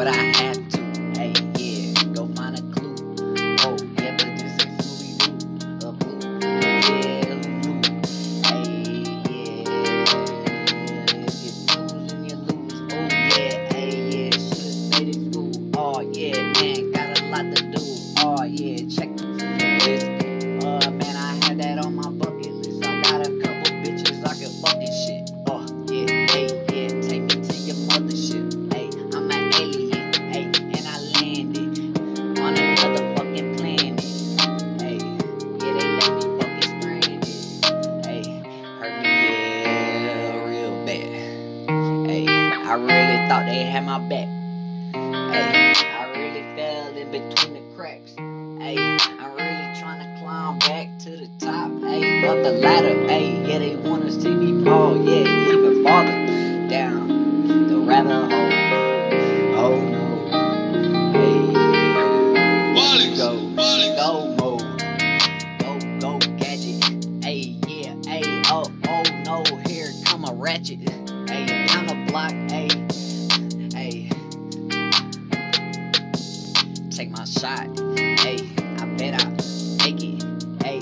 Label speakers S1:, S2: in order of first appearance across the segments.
S1: what I had to. Hey, yeah, go find a clue. Oh, yeah, but this ain't Scooby Doo. A blue. Yeah, knew? Hey, yeah. If you lose, then you lose. Oh, yeah, hey, yeah. Should've stayed in school. Oh, yeah, man, got a lot to do. Oh, yeah, check I really thought they had my back. Hey, I really fell in between the cracks. Hey, I'm really trying to climb back to the top. Hey, but the ladder, hey, yeah, they wanna see me fall. Yeah, even farther down the rabbit hole. Oh no. Hey,
S2: Bullets,
S1: go, go mode. Go, go gadget. Hey, yeah, hey, oh, oh no, here come a ratchet. Block, hey, hey. Take my shot, hey, I bet I make it. Hey,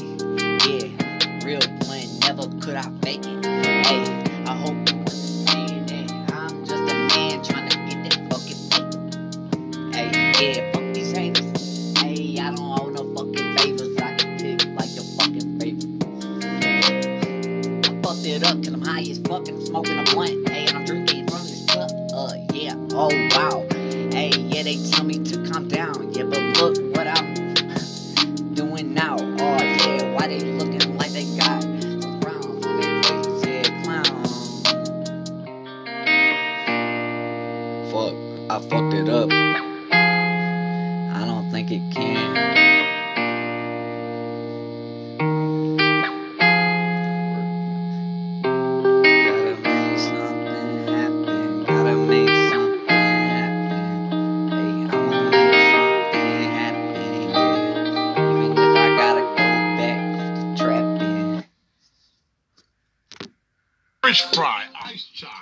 S1: yeah, real plan, never could I fake it. Hey, I hope you understand that I'm just a man trying to get that fucking paper. Hey, yeah, fuck these haters. Hey, I don't owe no fucking favors. I can pick like your fucking favorite. I fucked it up till I'm high as fuck and I'm smoking a blunt. Hey, and I'm drinking. Uh, yeah. Oh, wow. Hey, yeah, they tell me to calm down. Yeah, but look what I'm doing now. Oh, yeah, why they looking like they got face? Yeah, clown. Fuck, I fucked it up. I don't think it can.
S2: French fry, ice chai.